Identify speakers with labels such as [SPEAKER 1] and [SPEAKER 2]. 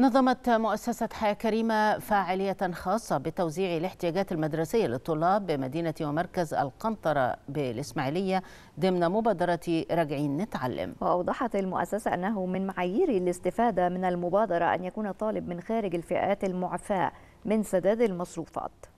[SPEAKER 1] نظمت مؤسسة حياة كريمة فاعلية خاصة بتوزيع الاحتياجات المدرسية للطلاب بمدينة ومركز القنطرة بالإسماعيلية ضمن مبادرة راجعين نتعلم.
[SPEAKER 2] وأوضحت المؤسسة أنه من معايير الاستفادة من المبادرة أن يكون الطالب من خارج الفئات المعفاة من سداد المصروفات.